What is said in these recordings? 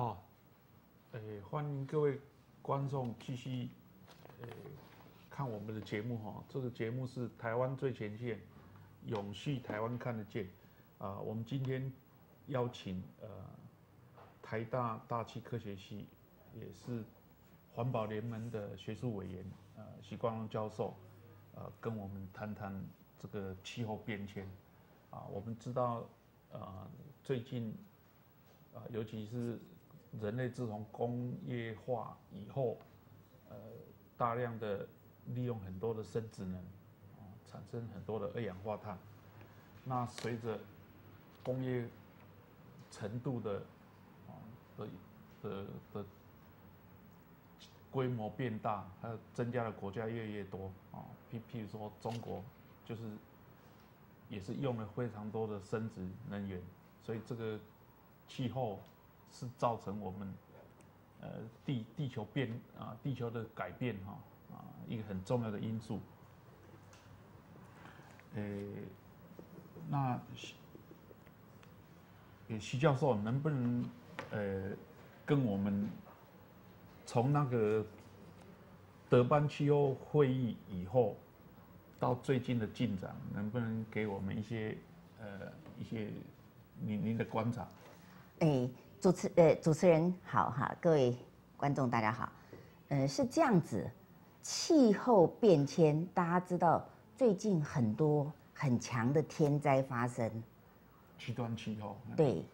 啊，诶，欢迎各位观众继续诶看我们的节目哈。这个节目是台湾最前线，永续台湾看得见啊。我们今天邀请呃台大大气科学系也是环保联盟的学术委员呃许光荣教授，呃跟我们谈谈这个气候变迁啊。我们知道呃最近啊尤其是人类自从工业化以后，呃，大量的利用很多的生质能，啊，产生很多的二氧化碳。那随着工业程度的啊的的的规模变大，还有增加的国家越来越多啊，譬譬如说中国就是也是用了非常多的生质能源，所以这个气候。是造成我们呃地地球变啊地球的改变哈啊一个很重要的因素。呃，那徐徐教授能不能呃跟我们从那个德班气候会议以后到最近的进展，能不能给我们一些呃一些您您的观察？哎。主持呃，主持人好哈，各位观众大家好，呃，是这样子，气候变迁，大家知道最近很多很强的天灾发生，极端气候，对，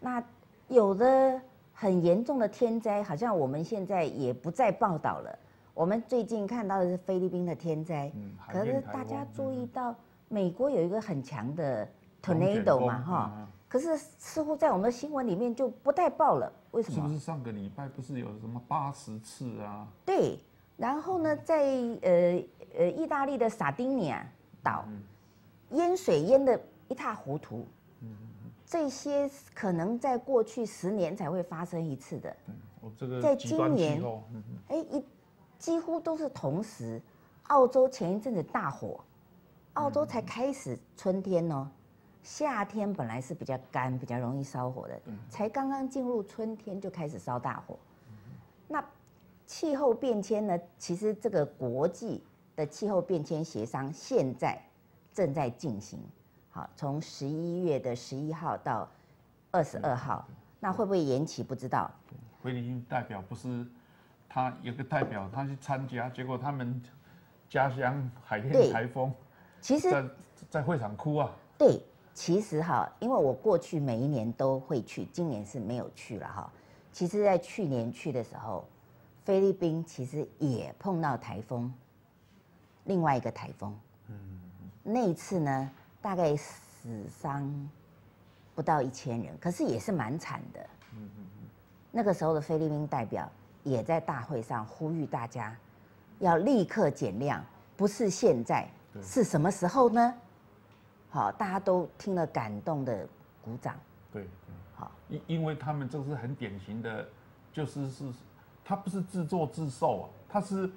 那有的很严重的天灾，好像我们现在也不再报道了。我们最近看到的是菲律宾的天灾，可是大家注意到美国有一个很强的 tornado 嘛，哈。可是似乎在我们的新闻里面就不带报了，为什么？是不是上个礼拜不是有什么八十次啊？对，然后呢，在呃呃意大利的撒丁尼亚岛，淹水淹的一塌糊涂。嗯这些可能在过去十年才会发生一次的。我这个在今年，哎一几乎都是同时。澳洲前一阵子大火，澳洲才开始春天哦。夏天本来是比较干、比较容易烧火的，才刚刚进入春天就开始烧大火。那气候变迁呢？其实这个国际的气候变迁协商现在正在进行。好，从十一月的十一号到二十二号，那会不会延期？不知道。菲律宾代表不是他有个代表，他去参加，结果他们家乡海天台风，其实在在会场哭啊。对。其实哈，因为我过去每一年都会去，今年是没有去了哈。其实，在去年去的时候，菲律宾其实也碰到台风，另外一个台风。嗯。那一次呢，大概死伤不到一千人，可是也是蛮惨的。嗯嗯嗯。那个时候的菲律宾代表也在大会上呼吁大家，要立刻减量，不是现在，是什么时候呢？好，大家都听了感动的鼓掌。对，好，因因为他们这是很典型的，就是是，他不是自作自受啊，他是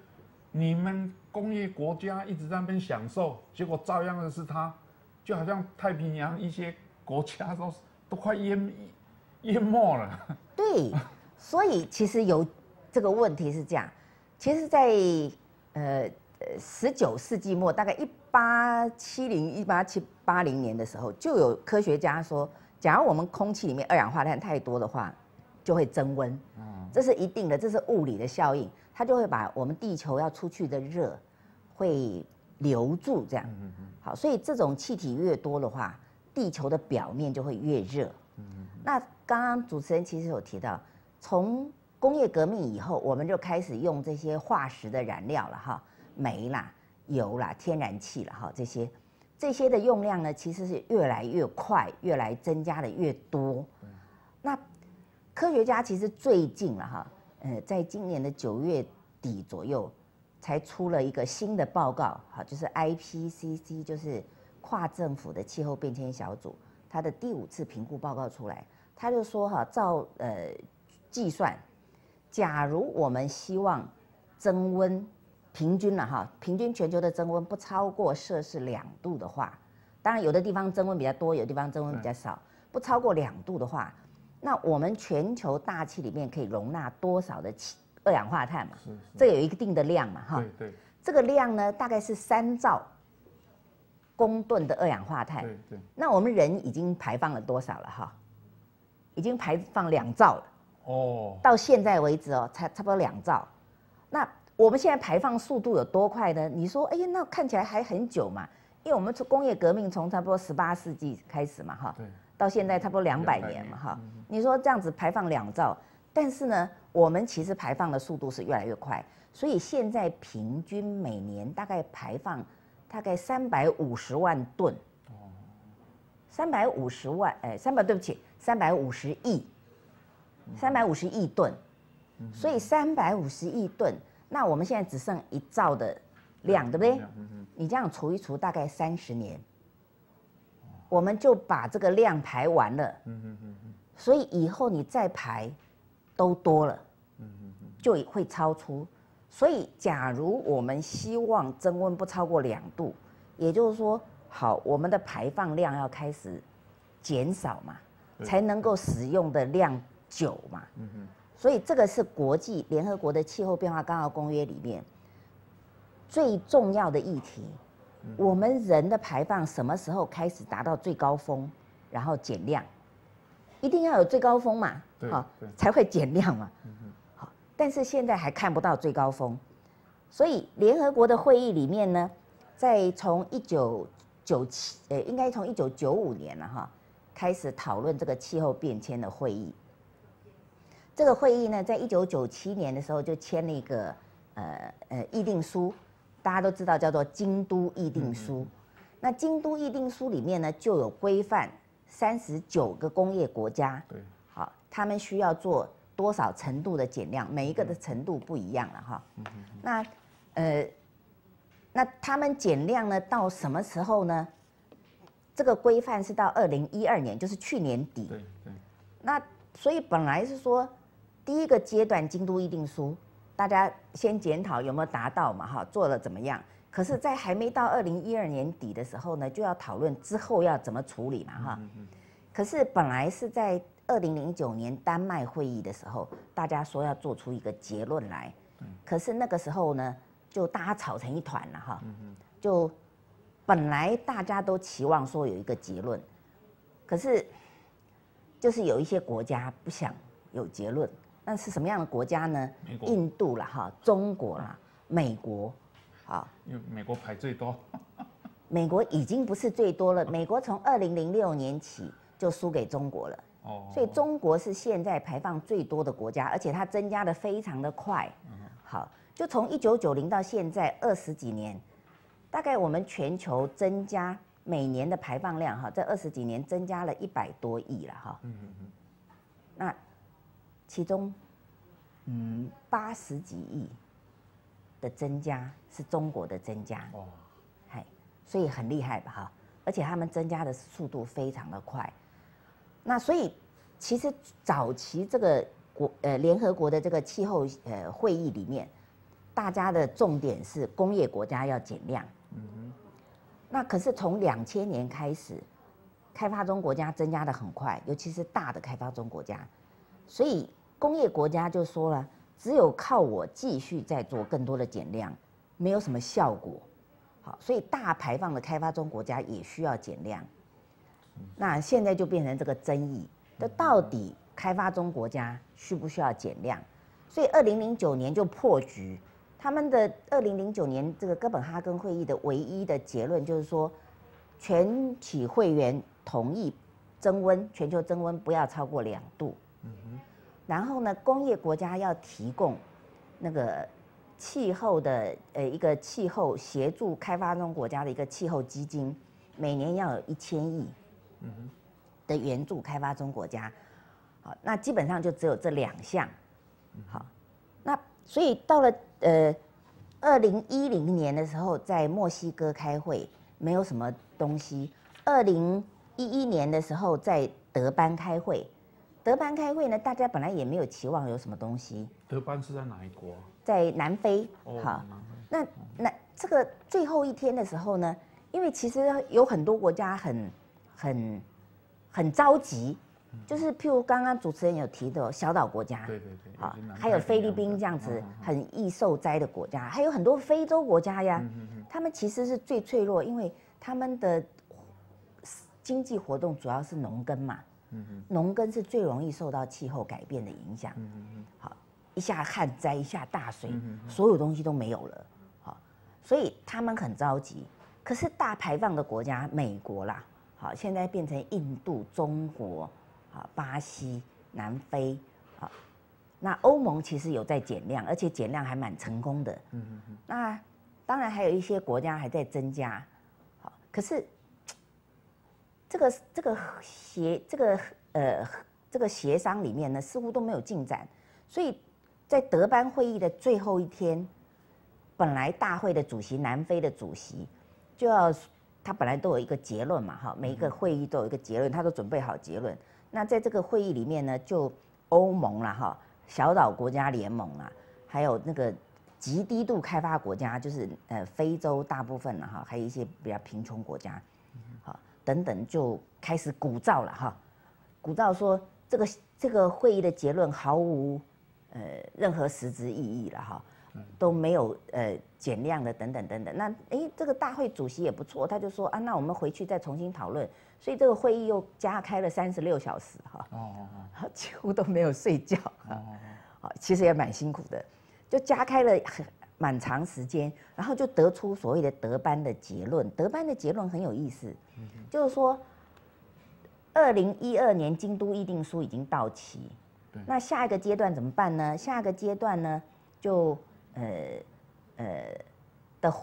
你们工业国家一直在那边享受，结果照样的是他，就好像太平洋一些国家都都快淹淹没了。对，所以其实有这个问题是这样，其实，在呃。十九世纪末，大概一八七零、一八七八零年的时候，就有科学家说，假如我们空气里面二氧化碳太多的话，就会增温。嗯，这是一定的，这是物理的效应，它就会把我们地球要出去的热会留住，这样。嗯嗯。好，所以这种气体越多的话，地球的表面就会越热。那刚刚主持人其实有提到，从工业革命以后，我们就开始用这些化石的燃料了，哈。煤啦、油啦、天然气了哈，这些这些的用量呢，其实是越来越快，越来增加的越多。那科学家其实最近了哈，呃，在今年的九月底左右，才出了一个新的报告，哈，就是 IPCC，就是跨政府的气候变迁小组，它的第五次评估报告出来，他就说哈，照呃计算，假如我们希望增温。平均了哈，平均全球的增温不超过摄氏两度的话，当然有的地方增温比较多，有的地方增温比较少，不超过两度的话，那我们全球大气里面可以容纳多少的气二氧化碳嘛？是是这有一定的量嘛，哈。对对这个量呢，大概是三兆公吨的二氧化碳。对对，那我们人已经排放了多少了哈？已经排放两兆了。哦，到现在为止哦，才差不多两兆。那我们现在排放速度有多快呢？你说，哎呀，那看起来还很久嘛，因为我们从工业革命从差不多十八世纪开始嘛，哈，对，到现在差不多两百年嘛，年哈。你说这样子排放两兆，但是呢，我们其实排放的速度是越来越快，所以现在平均每年大概排放大概三百五十万吨。三百五十万，哎，三百对不起，三百五十亿，三百五十亿吨，所以三百五十亿吨，那我们现在只剩一兆的量，对不对？你这样除一除，大概三十年，我们就把这个量排完了。所以以后你再排都多了，就会超出。所以，假如我们希望增温不超过两度，也就是说，好，我们的排放量要开始减少嘛，才能够使用的量久嘛。所以这个是国际联合国的气候变化纲要公约里面最重要的议题。我们人的排放什么时候开始达到最高峰，然后减量？一定要有最高峰嘛，对好才会减量嘛。好，但是现在还看不到最高峰，所以联合国的会议里面呢，在从一九九七，呃，应该从一九九五年了哈，开始讨论这个气候变迁的会议。这个会议呢，在一九九七年的时候就签了一个呃呃议定书，大家都知道叫做《京都议定书》。那《京都议定书》里面呢，就有规范三十九个工业国家，对，好，他们需要做多少程度的减量，每一个的程度不一样了哈。那呃，那他们减量呢，到什么时候呢？这个规范是到二零一二年，就是去年底。对对，那所以本来是说，第一个阶段京都议定书，大家先检讨有没有达到嘛，哈，做了怎么样？可是，在还没到二零一二年底的时候呢，就要讨论之后要怎么处理嘛，哈。可是本来是在二零零九年丹麦会议的时候，大家说要做出一个结论来，可是那个时候呢，就大家吵成一团了哈。就本来大家都期望说有一个结论，可是就是有一些国家不想有结论，那是什么样的国家呢？印度啦，哈，中国啦，美国，好，因为美国排最多，美国已经不是最多了，美国从二零零六年起就输给中国了。哦，所以中国是现在排放最多的国家，而且它增加的非常的快。好，就从一九九零到现在二十几年，大概我们全球增加每年的排放量哈，这二十几年增加了一百多亿了哈。嗯嗯嗯。那其中，嗯，八十几亿的增加是中国的增加。哦，嗨，所以很厉害吧哈，而且他们增加的速度非常的快。那所以其实早期这个国呃联合国的这个气候呃会议里面，大家的重点是工业国家要减量。嗯那可是从两千年开始，开发中国家增加的很快，尤其是大的开发中国家，所以工业国家就说了，只有靠我继续在做更多的减量，没有什么效果。好，所以大排放的开发中国家也需要减量。那现在就变成这个争议，这到底开发中国家需不需要减量？所以二零零九年就破局，他们的二零零九年这个哥本哈根会议的唯一的结论就是说，全体会员同意增温，全球增温不要超过两度。哼然后呢，工业国家要提供那个气候的呃一个气候协助开发中国家的一个气候基金，每年要有一千亿嗯哼的援助开发中国家。好，那基本上就只有这两项。好，那所以到了呃二零一零年的时候，在墨西哥开会，没有什么东西。二零一一年的时候，在德班开会，德班开会呢，大家本来也没有期望有什么东西，德班是在哪一国啊？在南非。哦，好，那那这个最后一天的时候呢，因为其实有很多国家很很很着急，就是譬如刚刚主持人有提的小岛国家，对对对，好已经南，还有菲律宾这样子很易受灾的国家，还有很多非洲国家呀，嗯他们其实是最脆弱，因为他们的经济活动主要是农耕嘛，嗯农耕是最容易受到气候改变的影响。好，一下旱灾，一下大水，所有东西都没有了。好，所以他们很着急。可是大排放的国家，美国啦，好，现在变成印度、中国、啊巴西、南非，好，那欧盟其实有在减量，而且减量还蛮成功的。那当然还有一些国家还在增加，好，可是这个这个协这个呃这个协商里面呢，似乎都没有进展，所以在德班会议的最后一天，本来大会的主席南非的主席就要他本来都有一个结论嘛，哈，每一个会议都有一个结论，他都准备好结论。那在这个会议里面呢，就欧盟啦，哈，小岛国家联盟啊，还有那个极低度开发国家，就是呃非洲大部分了哈，还有一些比较贫穷国家，好等等，就开始鼓噪了哈，鼓噪说这个这个会议的结论毫无呃任何实质意义了哈，都没有呃减量的等等等等。那诶，这个大会主席也不错，他就说啊，那我们回去再重新讨论。所以这个会议又加开了三十六小时哈，哦 几乎都没有睡觉。其实也蛮辛苦的，就加开了很蛮长时间，然后就得出所谓的德班的结论。德班的结论很有意思，就是说，二零一二年京都议定书已经到期，那下一个阶段怎么办呢？下一个阶段呢，就呃呃的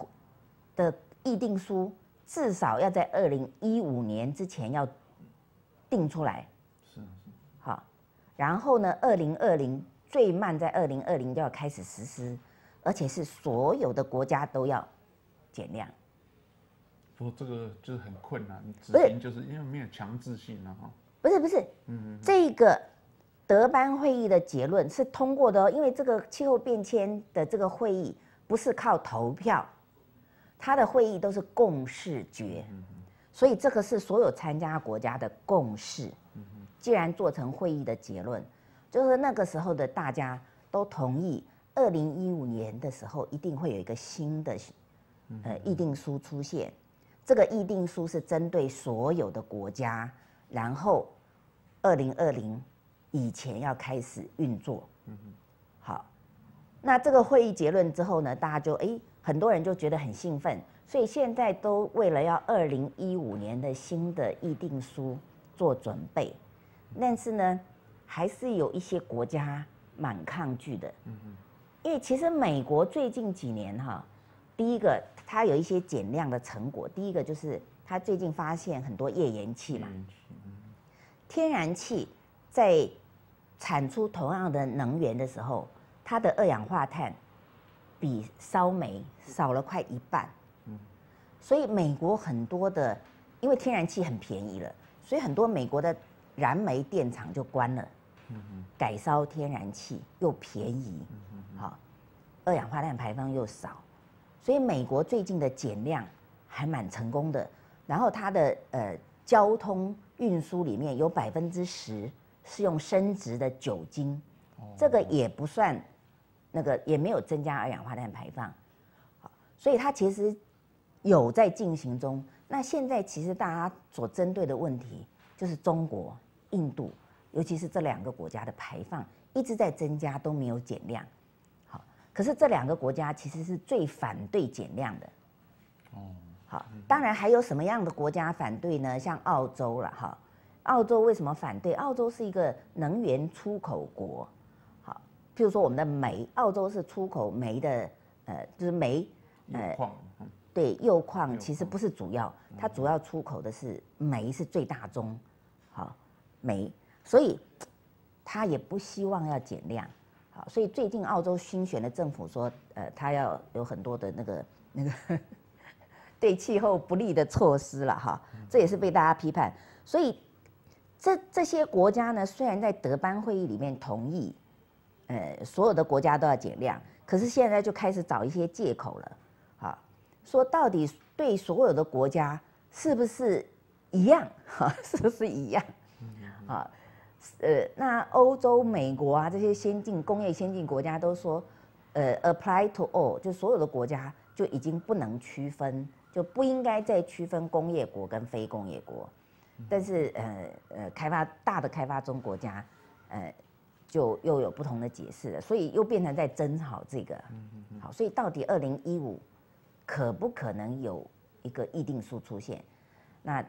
的议定书至少要在二零一五年之前要定出来。是是好，然后呢，二零二零最慢在二零二零就要开始实施，而且是所有的国家都要减量。不过这个就是很困难，执不是行就是因为没有强制性啊哈。不是不是，这个德班会议的结论是通过的哦，因为这个气候变迁的这个会议不是靠投票，它的会议都是共识决，所以这个是所有参加国家的共识。既然做成会议的结论，就是那个时候的大家都同意，二零一五年的时候一定会有一个新的呃议定书出现。这个议定书是针对所有的国家，然后二零二零以前要开始运作。嗯好，那这个会议结论之后呢，大家就诶，很多人就觉得很兴奋，所以现在都为了要二零一五年的新的议定书做准备，但是呢，还是有一些国家蛮抗拒的。因为其实美国最近几年哈，第一个它有一些减量的成果，第一个就是它最近发现很多页岩气嘛，天然气在产出同样的能源的时候，它的二氧化碳比烧煤少了快一半。所以美国很多的，因为天然气很便宜了，所以很多美国的燃煤电厂就关了，改烧天然气又便宜，好，二氧化碳排放又少，所以美国最近的减量还蛮成功的。然后它的呃交通运输里面有百分之十是用生殖的酒精，这个也不算那个也没有增加二氧化碳排放，所以它其实有在进行中。那现在其实大家所针对的问题就是中国、印度，尤其是这两个国家的排放一直在增加，都没有减量。好，可是这两个国家其实是最反对减量的。哦，好，当然还有什么样的国家反对呢？像澳洲了哈，澳洲为什么反对？澳洲是一个能源出口国，好，譬如说我们的煤，澳洲是出口煤的，呃，就是煤，呃矿，嗯对，铀矿其实不是主要，它主要出口的是煤，是最大宗，好，煤，所以它也不希望要减量，好，所以最近澳洲新选的政府说，呃，他要有很多的那个那个 对气候不利的措施了哈，这也是被大家批判，所以这这些国家呢，虽然在德班会议里面同意，呃，所有的国家都要减量，可是现在就开始找一些借口了，啊，说到底对所有的国家是不是一样？哈，是不是一样？啊，呃，那欧洲、美国啊这些先进工业先进国家都说，呃，apply to all，就所有的国家就已经不能区分，就不应该再区分工业国跟非工业国。但是呃呃，开发大的开发中国家，呃，就又有不同的解释了，所以又变成在争吵这个。好，所以到底二零一五可不可能有一个议定书出现？那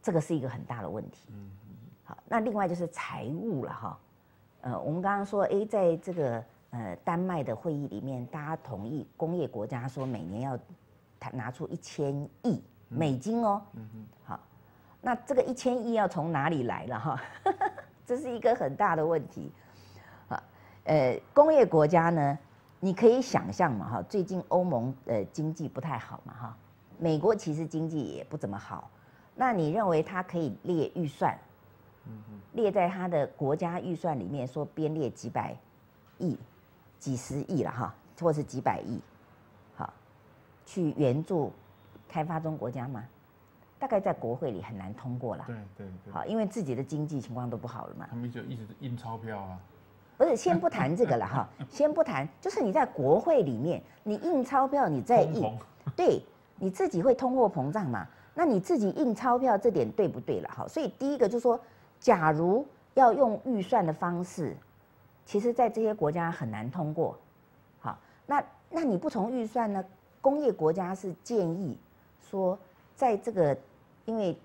这个是一个很大的问题。好，那另外就是财务了哈。呃，我们刚刚说，哎，在这个呃丹麦的会议里面，大家同意工业国家说每年要拿出一千亿美金哦。嗯好。那这个一千亿要从哪里来了哈？这是一个很大的问题。啊，呃，工业国家呢，你可以想象嘛哈，最近欧盟呃经济不太好嘛哈，美国其实经济也不怎么好。那你认为它可以列预算，列在他的国家预算里面，说编列几百亿、几十亿了哈，或是几百亿，好，去援助开发中国家吗？大概在国会里很难通过了。对对对。好，因为自己的经济情况都不好了嘛。他们就一直印钞票啊。不是，先不谈这个了哈，先不谈，就是你在国会里面，你印钞票，你再印，对，你自己会通货膨胀嘛？那你自己印钞票这点对不对了？哈，所以第一个就是说，假如要用预算的方式，其实在这些国家很难通过。好，那那你不从预算呢？工业国家是建议说，在这个因为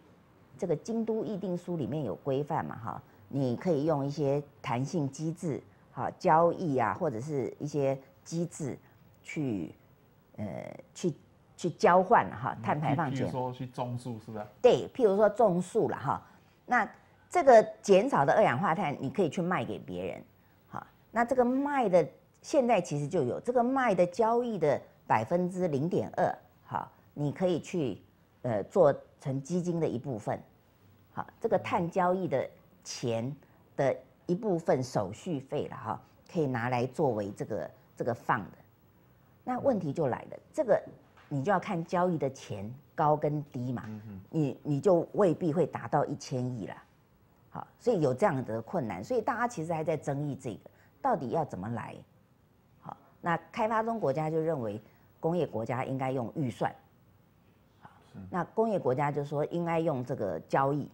这个京都议定书里面有规范嘛，哈，你可以用一些弹性机制，哈，交易啊，或者是一些机制去，呃，去去交换哈，碳排放权。譬如说去种树，是不是？对，譬如说种树了哈，那这个减少的二氧化碳，你可以去卖给别人，好，那这个卖的现在其实就有这个卖的交易的百分之零点二，好，你可以去。呃，做成基金的一部分，好，这个碳交易的钱的一部分手续费了哈，可以拿来作为这个这个放的。那问题就来了，这个你就要看交易的钱高跟低嘛，你你就未必会达到一千亿了，好，所以有这样的困难，所以大家其实还在争议这个到底要怎么来。好，那开发中国家就认为工业国家应该用预算。那工业国家就说应该用这个交易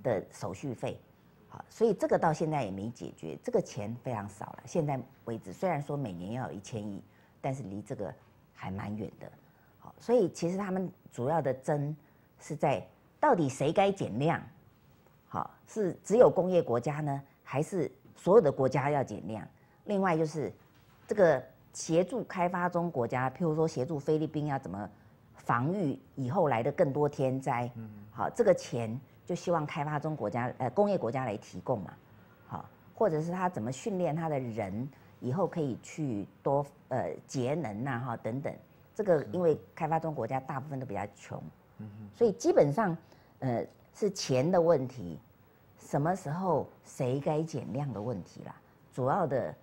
的手续费，好，所以这个到现在也没解决，这个钱非常少了。现在为止，虽然说每年要有一千亿，但是离这个还蛮远的。好，所以其实他们主要的争是在到底谁该减量？好，是只有工业国家呢，还是所有的国家要减量？另外就是这个协助开发中国家，譬如说协助菲律宾要怎么？防御以后来的更多天灾，好，这个钱就希望开发中国家呃工业国家来提供嘛，好，或者是他怎么训练他的人，以后可以去多呃节能呐哈等等，这个因为开发中国家大部分都比较穷，所以基本上呃是钱的问题，什么时候谁该减量的问题啦，主要的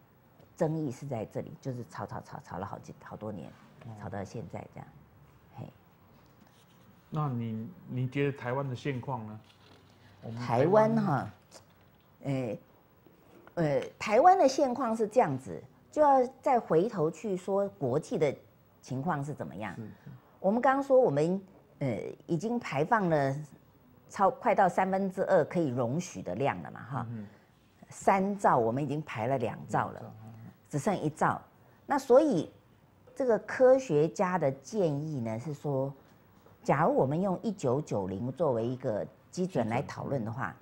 争议是在这里，就是吵吵吵吵了好几好多年，吵到现在这样。那你你觉得台湾的现况呢？台湾哈，呃，呃，台湾的现况是这样子，就要再回头去说国际的情况是怎么样。我们刚刚说我们呃已经排放了超快到三分之二可以容许的量了嘛哈，三兆我们已经排了两兆了，只剩一兆。那所以这个科学家的建议呢是说。假如我们用一九九零作为一个基准来讨论的话，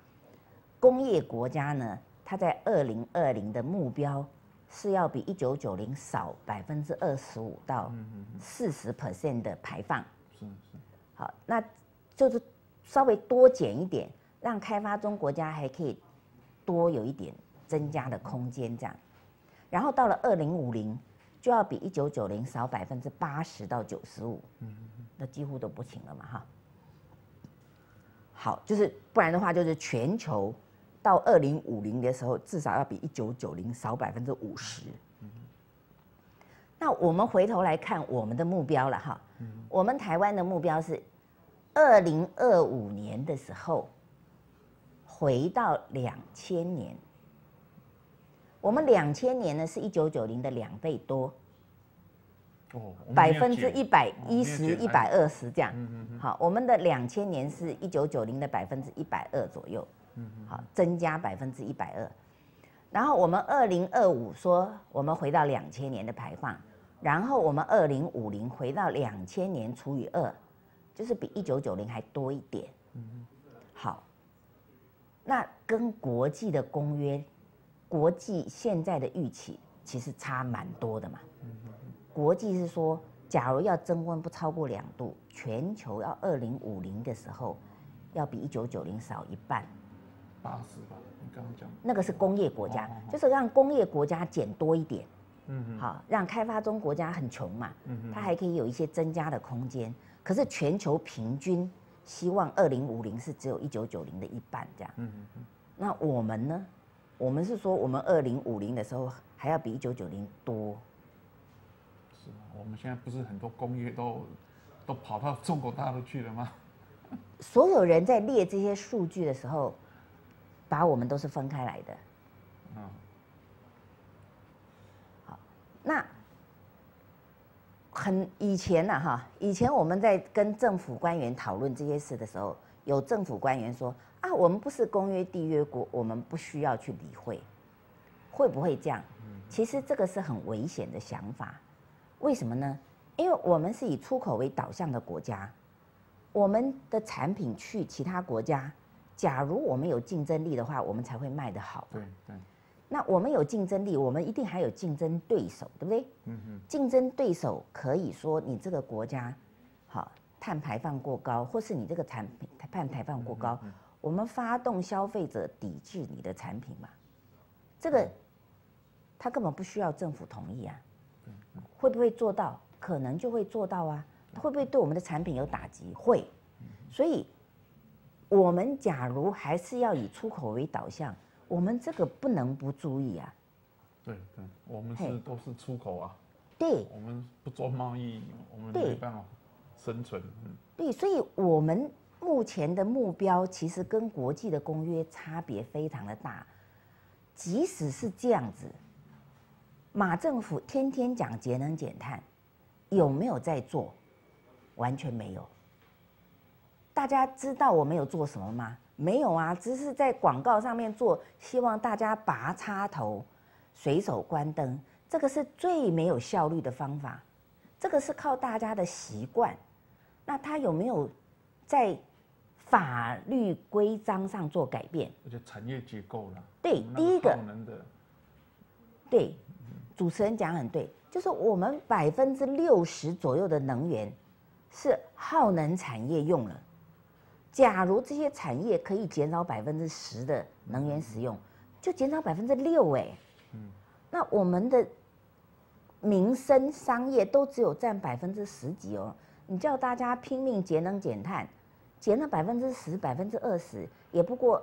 工业国家呢，它在二零二零的目标是要比一九九零少百分之二十五到四十 percent 的排放。是是。好，那就是稍微多减一点，让开发中国家还可以多有一点增加的空间，这样。然后到了二零五零，就要比一九九零少百分之八十到九十五。那几乎都不行了嘛，哈。好，就是不然的话，就是全球到二零五零的时候，至少要比一九九零少百分之五十。那我们回头来看我们的目标了，哈。我们台湾的目标是二零二五年的时候，回到两千年，我们两千年呢是一九九零的两倍多，百分之一百一十、一百二十这样。好，我们的两千年是一九九零的百分之一百二左右，嗯好，增加百分之一百二。然后我们二零二五说我们回到两千年的排放，然后我们二零五零回到两千年除以二，就是比一九九零还多一点。好，那跟国际的公约，国际现在的预期其实差蛮多的嘛。国际是说，假如要增温不超过两度，全球要二零五零的时候，要比一九九零少一半。八十吧，你刚刚讲，那个是工业国家就是让工业国家减多一点，嗯嗯好，让开发中国家很穷嘛，嗯嗯它还可以有一些增加的空间。可是全球平均希望二零五零是只有一九九零的一半这样。嗯嗯嗯，那我们呢？我们是说，我们二零五零的时候还要比一九九零多。是啊，我们现在不是很多工业都都跑到中国大陆去了吗？所有人在列这些数据的时候，把我们都是分开来的。那很以前呢、哈，以前我们在跟政府官员讨论这些事的时候，有政府官员说啊，我们不是公约缔约国，我们不需要去理会，会不会这样？其实这个是很危险的想法，为什么呢？因为我们是以出口为导向的国家，我们的产品去其他国家，假如我们有竞争力的话，我们才会卖得好。对对，那我们有竞争力，我们一定还有竞争对手，对不对？嗯哼。竞争对手可以说你这个国家，好碳排放过高，或是你这个产品碳排放过高，我们发动消费者抵制你的产品嘛？这个他根本不需要政府同意啊，会不会做到？可能就会做到啊，会不会对我们的产品有打击？会，所以我们假如还是要以出口为导向，我们这个不能不注意啊。对对，我们是都是出口啊，对，我们不做贸易，我们对没办法生存。嗯，对，所以我们目前的目标其实跟国际的公约差别非常的大。即使是这样子，马政府天天讲节能减碳，有没有在做？完全没有。大家知道我们有做什么吗？没有啊，只是在广告上面做，希望大家拔插头、随手关灯，这个是最没有效率的方法。这个是靠大家的习惯。那他有没有在法律规章上做改变？而且产业结构了，对第一个对，主持人讲很对，就是我们百分之六十左右的能源是耗能产业用了。假如这些产业可以减少百分之十的能源使用，就减少百分之六哎。那我们的民生商业都只有占百分之十几哦。你叫大家拼命节能减碳，减了百分之十、百分之二十，也不过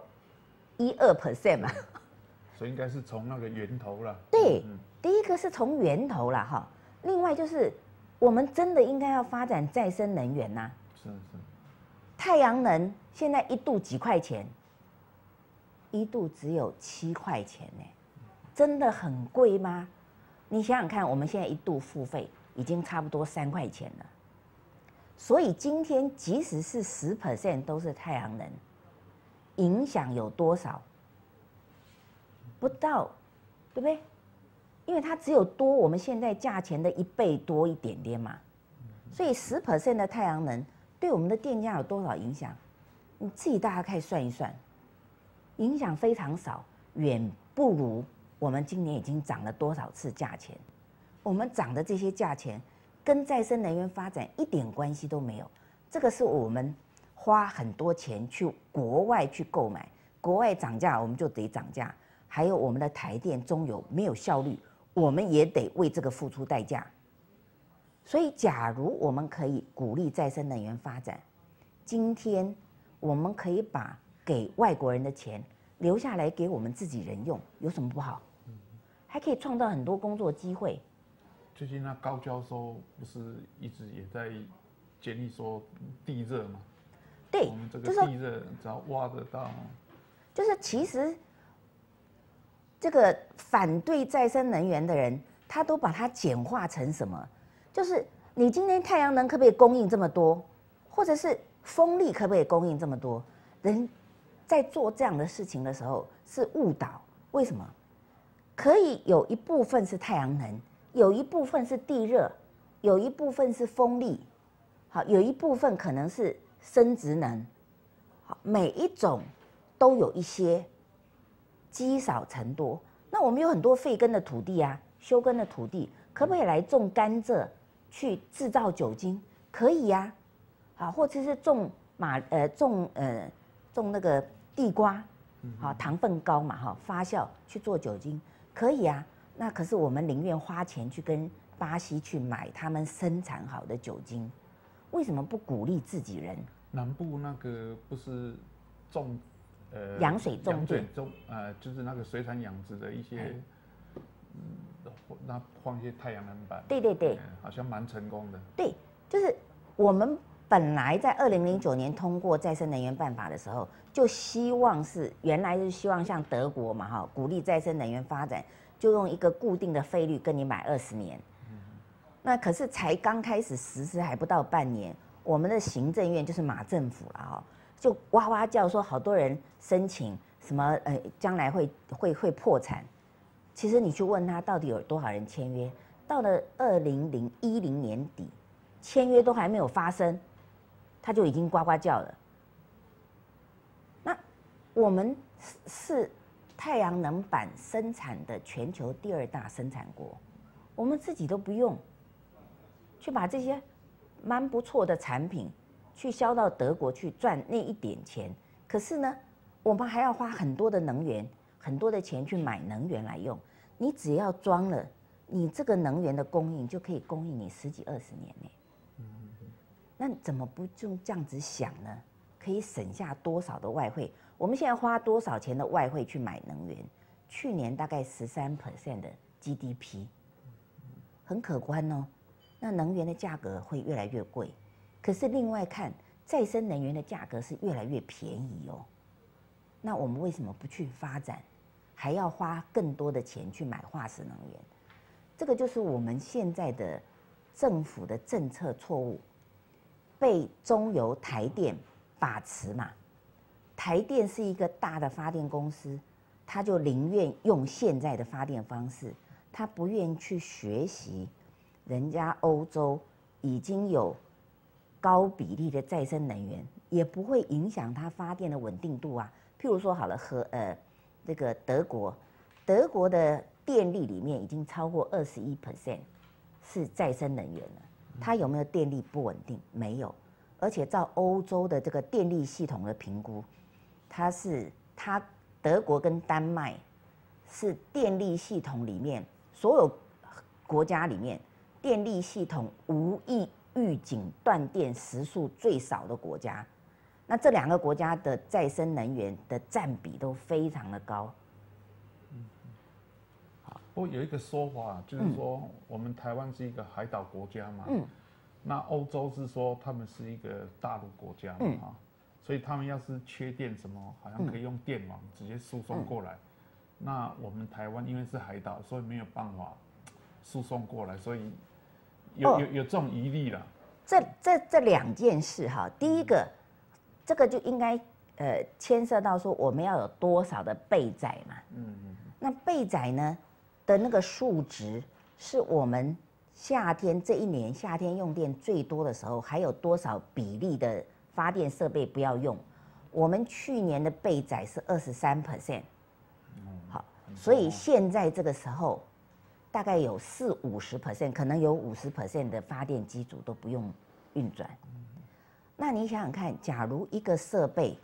一二 percent 嘛。所以应该是从那个源头啦。对嗯，第一个是从源头啦哈，另外就是我们真的应该要发展再生能源呐、是是，太阳能现在一度几块钱，一度只有七块钱呢，真的很贵吗？你想想看，我们现在一度付费已经差不多三块钱了，所以今天即使是十 percent 都是太阳能，影响有多少？不到，对不对？因为它只有多我们现在价钱的一倍多一点点嘛，所以十 percent 的太阳能对我们的电价有多少影响？你自己大家可以算一算，影响非常少，远不如我们今年已经涨了多少次价钱。我们涨的这些价钱跟再生能源发展一点关系都没有，这个是我们花很多钱去国外去购买，国外涨价我们就得涨价，还有我们的台电中油没有效率，我们也得为这个付出代价。所以，假如我们可以鼓励再生能源发展，今天我们可以把给外国人的钱留下来给我们自己人用，有什么不好？还可以创造很多工作机会。最近那高教授不是一直也在建议说地热吗？对我们这，个就是地热只要挖得到，就是其实这个反对再生能源的人，他都把它简化成什么？就是你今天太阳能可不可以供应这么多，或者是风力可不可以供应这么多？人在做这样的事情的时候是误导。为什么？可以有一部分是太阳能，有一部分是地热，有一部分是风力，好，有一部分可能是生殖能，好，每一种都有一些积少成多。那我们有很多废耕的土地啊，休耕的土地，可不可以来种甘蔗去制造酒精？可以呀，好，或者是种马呃种呃种那个地瓜，好，糖分高嘛哈，发酵去做酒精。可以啊，那可是我们宁愿花钱去跟巴西去买他们生产好的酒精，为什么不鼓励自己人？南部那个不是种呃养水种水种呃，就是那个水产养殖的一些，嗯，那放一些太阳能板。对对对，好像蛮成功的。对，就是我们本来在二零零九年通过再生能源办法的时候。就希望是原来是希望像德国嘛哈，鼓励再生能源发展，就用一个固定的费率跟你买二十年。那可是才刚开始实施还不到半年，我们的行政院就是马政府了哈，就哇哇叫说好多人申请什么呃将来会会会破产。其实你去问他到底有多少人签约，到了二零零一零年底，签约都还没有发生，他就已经呱呱叫了。那我们是是太阳能板生产的全球第二大生产国，我们自己都不用，去把这些蛮不错的产品去销到德国去赚那一点钱，可是呢，我们还要花很多的能源、很多的钱去买能源来用。你只要装了，你这个能源的供应就可以供应你十几二十年呢。那怎么不就这样子想呢？可以省下多少的外汇？我们现在花多少钱的外汇去买能源？去年大概十三 percent 的 GDP，很可观哦。那能源的价格会越来越贵，可是另外看再生能源的价格是越来越便宜哦。那我们为什么不去发展，还要花更多的钱去买化石能源？这个就是我们现在的政府的政策错误，被中油、台电把持嘛。台电是一个大的发电公司，他就宁愿用现在的发电方式，他不愿意去学习人家欧洲已经有高比例的再生能源，也不会影响它发电的稳定度啊。譬如说好了，和呃这个德国，德国的电力里面已经超过二十一 percent 是再生能源了，它有没有电力不稳定？没有，而且照欧洲的这个电力系统的评估。它是它德国跟丹麦是电力系统里面所有国家里面电力系统无意预警断电时数最少的国家。那这两个国家的再生能源的占比都非常的高。嗯，好。不过有一个说法，就是说我们台湾是一个海岛国家嘛。嗯。那欧洲是说他们是一个大陆国家嘛？哈。所以他们要是缺电什么，好像可以用电网直接输送过来。那我们台湾因为是海岛，所以没有办法输送过来，所以有有有这种疑虑了。这这这两件事哈，第一个，这个就应该呃牵涉到说我们要有多少的备载嘛。嗯嗯。那备载呢的那个数值，是我们夏天这一年夏天用电最多的时候，还有多少比例的？发电设备不要用，我们去年的备载是二十三 percent，好，所以现在这个时候大概有四五十 percent，可能有五十 percent 的发电机组都不用运转。那你想想看，假如一个设备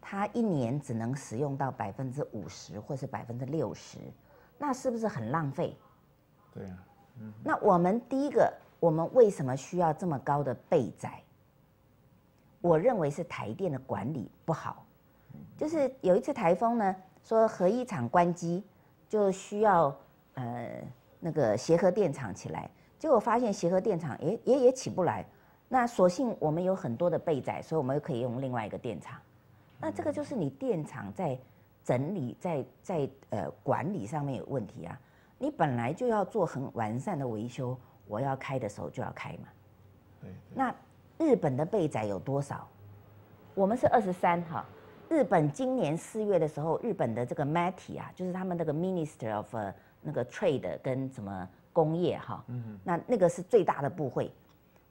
它一年只能使用到百分之五十或是百分之六十，那是不是很浪费？对啊，那我们第一个，我们为什么需要这么高的备载？我认为是台电的管理不好，就是有一次台风呢，说核一厂关机，就需要呃那个协和电厂起来，结果发现协和电厂也也也起不来，那所幸我们有很多的备载，所以我们又可以用另外一个电厂，那这个就是你电厂在整理在在呃管理上面有问题啊。你本来就要做很完善的维修，我要开的时候就要开嘛。对，那日本的备载有多少？我们是二十三哈。日本今年四月的时候，日本的这个 MATI 啊，就是他们那个 Minister of 那个 Trade 跟什么工业哈，嗯，那那个是最大的部会，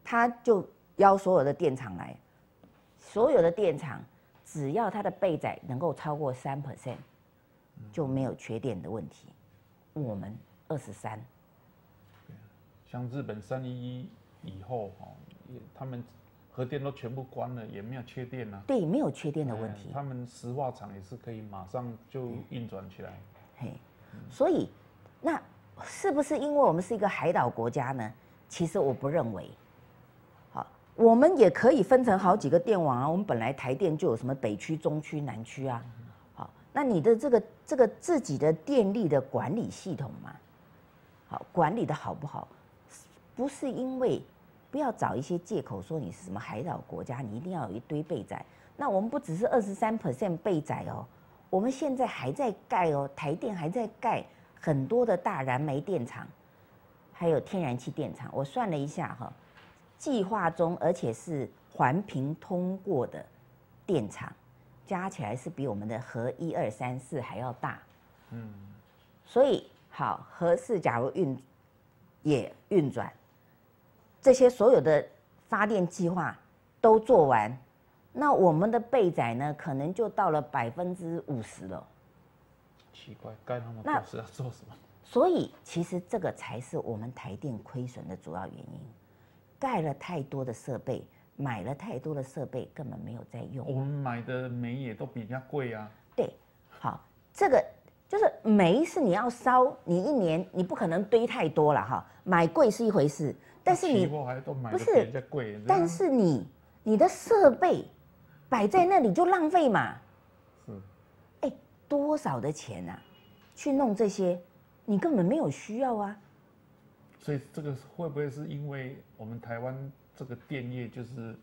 他就邀所有的电厂来，所有的电厂只要它的备载能够超过三 percent，就没有缺电的问题。我们二十三，像日本三一一以后哦，他们。核电都全部关了，也没有缺电啊。对，没有缺电的问题。他们石化厂也是可以马上就运转起来。嘿，所以那是不是因为我们是一个海岛国家呢？其实我不认为。我们也可以分成好几个电网啊。我们本来台电就有什么北区、中区、南区啊。好，那你的这个这个自己的电力的管理系统嘛，好，管理的好不好？不是因为。不要找一些借口说你是什么海岛国家，你一定要有一堆备载。那我们不只是二十三 percent 备载哦，我们现在还在盖哦，台电还在盖很多的大燃煤电厂，还有天然气电厂。我算了一下哈，计划中而且是环评通过的电厂，加起来是比我们的核一二三四还要大。嗯，所以好，核四假如运也运转。这些所有的发电计划都做完，那我们的备载呢，可能就到了百分之五十了。奇怪，该那么多是要做什么？所以其实这个才是我们台电亏损的主要原因。盖了太多的设备，买了太多的设备，根本没有在用。我们买的煤也都比人家贵啊。对，好，这个就是煤是你要烧，你一年你不可能堆太多了哈。买贵是一回事。但是你不是，但是你你的设备摆在那里就浪费嘛？是，哎，多少的钱啊？去弄这些，你根本没有需要啊。所以这个会不会是因为我们台湾这个电业就是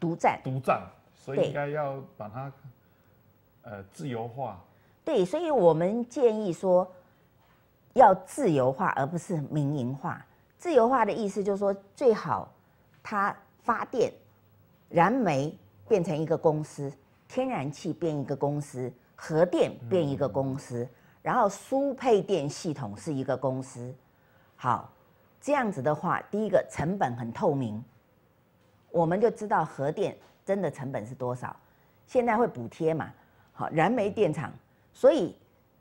独占？独占，所以应该要把它呃自由化。对，所以我们建议说要自由化，而不是民营化。自由化的意思就是说，最好它发电、燃煤变成一个公司，天然气变一个公司，核电变一个公司，然后输配电系统是一个公司。好，这样子的话，第一个成本很透明，我们就知道核电真的成本是多少。现在会补贴嘛？好，燃煤电厂，所以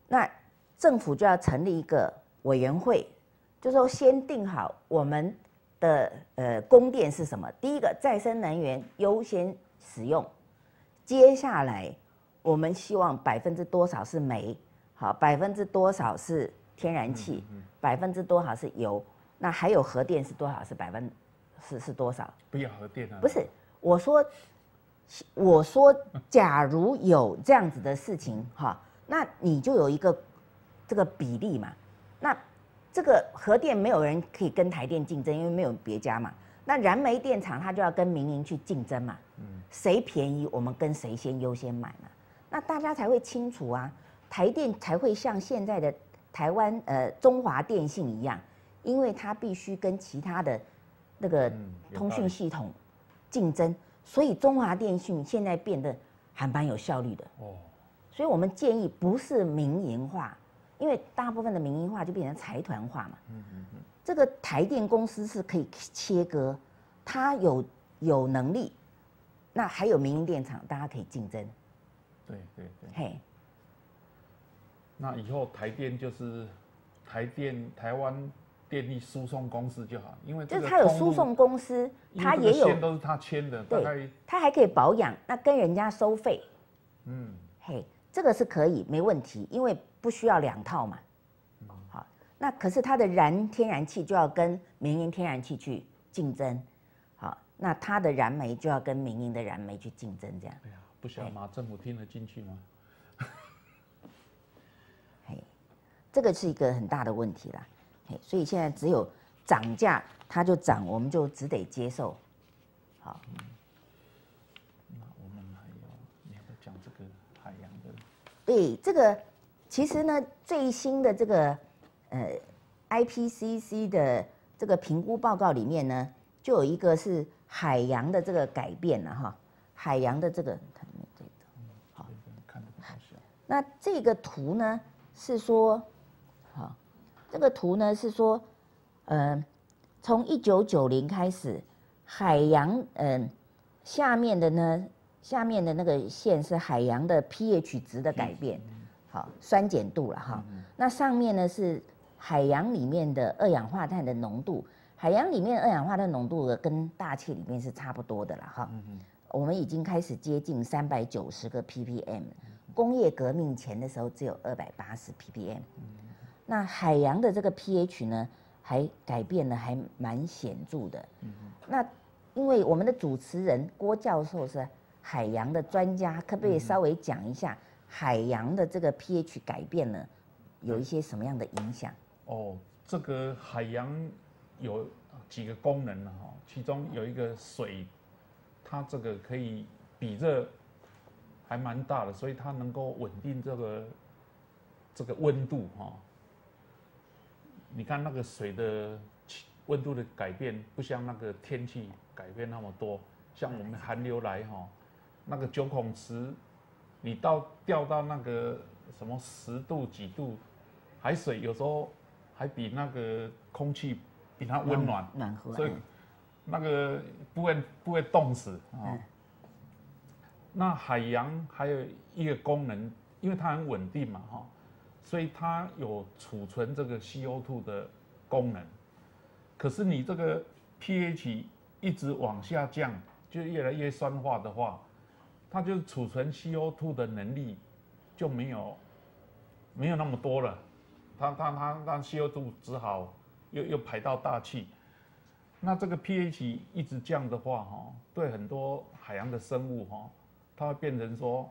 那政府就要成立一个委员会。就说先定好我们的呃供电是什么？第一个再生能源优先使用，接下来我们希望百分之多少是煤，好，百分之多少是天然气，百分之多少是油，那还有核电是多少？是百分是是多少？不要核电啊！不是，我说我说，假如有这样子的事情哈，那你就有一个这个比例嘛，那。这个核电没有人可以跟台电竞争，因为没有别家嘛。那燃煤电厂它就要跟民营去竞争嘛。嗯，谁便宜我们跟谁先优先买嘛。那大家才会清楚啊，台电才会像现在的台湾呃中华电信一样，因为它必须跟其他的那个通讯系统竞争，所以中华电信现在变得还蛮有效率的。哦，所以我们建议不是民营化。因为大部分的民营化就变成财团化嘛，嗯嗯嗯，这个台电公司是可以切割，它有有能力，那还有民营电厂，大家可以竞争。对对对。嘿，那以后台电就是台电台湾电力输送公司就好，因为就是他有输送公司，他也有都是他签的，对，它还可以保养，那跟人家收费，嗯，嘿，这个是可以没问题，因为。不需要两套嘛？好，那可是他的燃天然气就要跟民营天然气去竞争，好，那他的燃煤就要跟民营的燃煤去竞争，这样。哎呀，不晓得马政府听得进去吗？嘿，这个是一个很大的问题啦。嘿，所以现在只有涨价，它就涨，我们就只得接受。好。那我们还有，你要讲这个海洋的。对，这个其实呢，最新的这个呃 IPCC 的这个评估报告里面呢，就有一个是海洋的这个改变了哈，海洋的这个，好，看得很小。那这个图呢是说，好，这个图呢是说，呃，从一九九零开始，海洋嗯下面的呢。下面的那个线是海洋的 pH 值的改变，好，酸碱度了哈。那上面呢是海洋里面的二氧化碳的浓度，海洋里面二氧化碳浓度跟大气里面是差不多的了哈。我们已经开始接近三百九十个 ppm，工业革命前的时候只有二百八十 ppm。那海洋的这个 pH 呢，还改变的还蛮显著的。那因为我们的主持人郭教授是。海洋的专家可不可以稍微讲一下海洋的这个 pH 改变呢？有一些什么样的影响？哦，这个海洋有几个功能呢？哈，其中有一个水，它这个可以比热还蛮大的，所以它能够稳定这个这个温度哈。你看那个水的温度的改变，不像那个天气改变那么多，像我们寒流来哈。那个九孔池，你到掉到那个什么十度几度，海水有时候还比那个空气比它温暖，暖和，所以那个不会不会冻死啊。那海洋还有一个功能，因为它很稳定嘛哈，所以它有储存这个 CO2 的功能。可是你这个 pH 一直往下降，就越来越酸化的话。它就储存 CO2 的能力就没有没有那么多了，它它它让 CO2 只好又又排到大气。那这个 pH 一直降的话，哈，对很多海洋的生物，哈，它会变成说，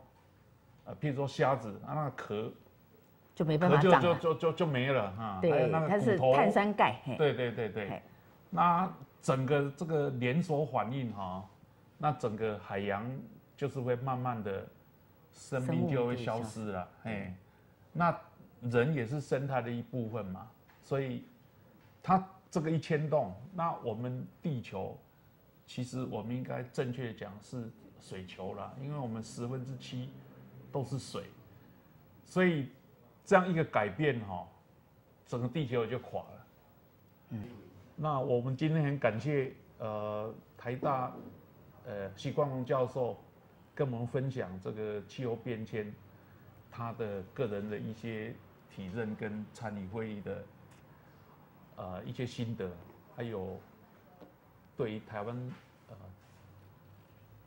呃，譬如说虾子，它那个壳就没办法长就就就就就没了，哈。对，它是碳酸钙。对对对对。那整个这个连锁反应，哈，那整个海洋。就是会慢慢的，生命就会消失了，哎，那人也是生态的一部分嘛，所以它这个一牵动，那我们地球，其实我们应该正确讲是水球了，因为我们十分之七都是水，所以这样一个改变哈，整个地球就垮了。嗯，那我们今天很感谢呃台大呃许冠宏教授。跟我们分享这个气候变迁，他的个人的一些体认跟参与会议的，呃一些心得，还有对于台湾呃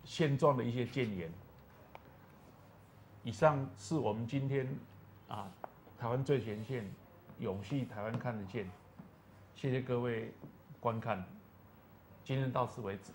现状的一些建言。以上是我们今天啊台湾最前线永续台湾看得见，谢谢各位观看，今天到此为止，